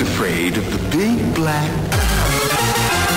afraid of the big black...